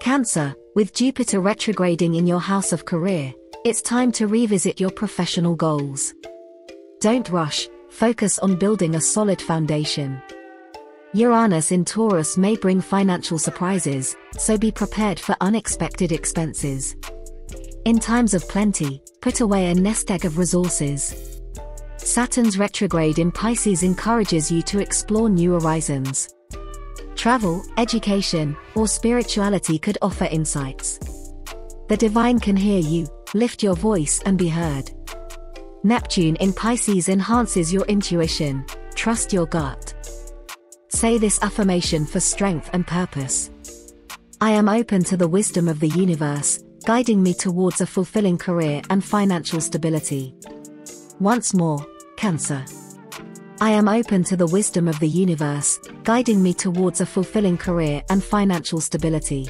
Cancer, with Jupiter retrograding in your house of career, it's time to revisit your professional goals. Don't rush, focus on building a solid foundation. Uranus in Taurus may bring financial surprises, so be prepared for unexpected expenses. In times of plenty, put away a nest egg of resources. Saturn's retrograde in Pisces encourages you to explore new horizons. Travel, education, or spirituality could offer insights. The divine can hear you, lift your voice and be heard. Neptune in Pisces enhances your intuition, trust your gut. Say this affirmation for strength and purpose. I am open to the wisdom of the universe, guiding me towards a fulfilling career and financial stability. Once more, Cancer. I am open to the wisdom of the universe, guiding me towards a fulfilling career and financial stability.